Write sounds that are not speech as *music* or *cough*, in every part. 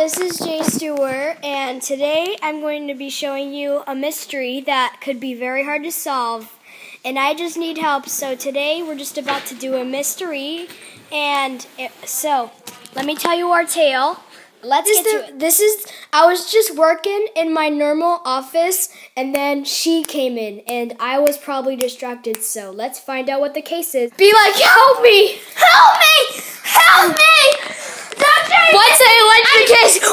this is Jay Stewart, and today I'm going to be showing you a mystery that could be very hard to solve, and I just need help. So today we're just about to do a mystery, and it, so let me tell you our tale. Let's This get is to it. This is I was just working in my normal office and then she came in and I was probably distracted. So let's find out what the case is. Be like, help me! Help me! Help me! Doctor! What's the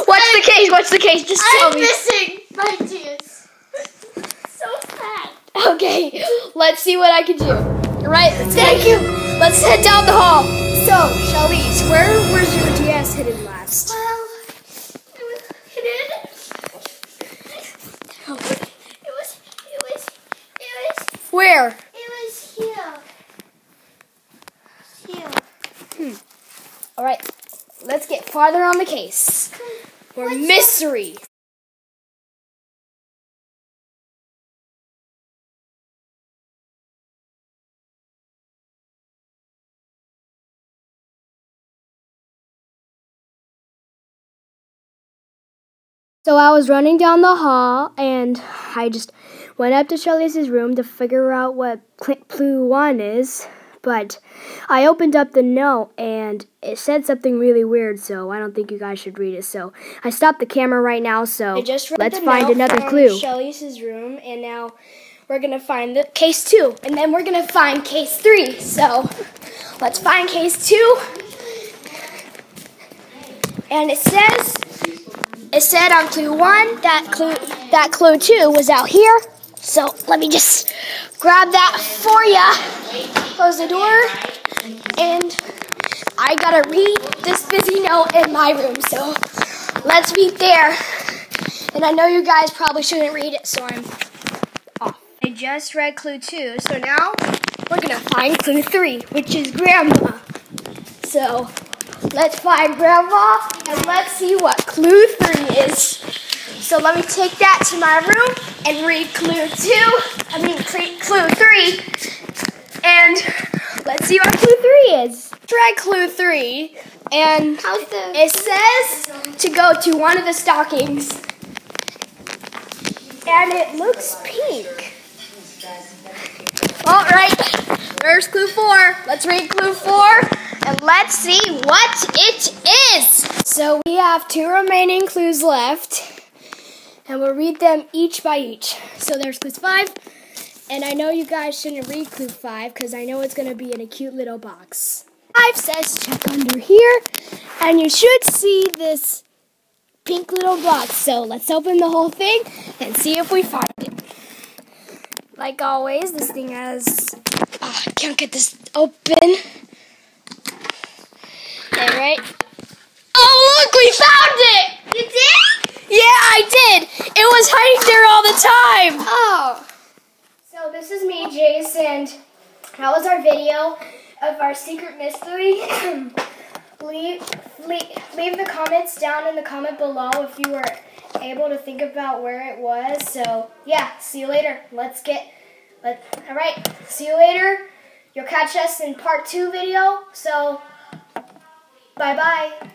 what's the case? What's the case? What's the case? Just tell me. I'm missing my tears. *laughs* so sad. Okay, let's see what I can do. Right, thank you. Let's head down the hall. So, Charlize, where was your DS hidden last? Well, it was hidden. It was, it was, it was, Where? it was here. Here. Hmm. All right, let's get farther on the case. For mystery. So I was running down the hall and I just went up to Charlize's room to figure out what clue one is. But I opened up the note and it said something really weird, so I don't think you guys should read it. So I stopped the camera right now, so just let's find another clue. Shelley's room, and now we're gonna find the case two, and then we're gonna find case three. So let's find case two. And it says it said on clue one that clue that clue two was out here. So let me just grab that for ya. Close the door, and I gotta read this busy note in my room. So let's meet there. And I know you guys probably shouldn't read it, so I'm off. I just read clue two, so now we're gonna find clue three, which is grandma. So let's find grandma and let's see what clue three is. So let me take that to my room and read clue two. I mean clue three. And let's see what clue three is. Try clue three. And it says to go to one of the stockings. And it looks pink. All right, there's clue four. Let's read clue four and let's see what it is. So we have two remaining clues left, and we'll read them each by each. So there's clues five, and I know you guys shouldn't read clue five because I know it's going to be in a cute little box. Five says check under here, and you should see this pink little box. So let's open the whole thing and see if we find it. Like always, this thing has. Oh, I can't get this open. Okay, right? Oh, look, we found it! You did? Yeah, I did! It was hiding there all the time! Oh. This is me, Jace, and that was our video of our secret mystery. *coughs* leave, leave, leave the comments down in the comment below if you were able to think about where it was. So, yeah, see you later. Let's get, let, all right, see you later. You'll catch us in part two video. So, bye-bye.